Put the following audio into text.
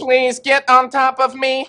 Please get on top of me.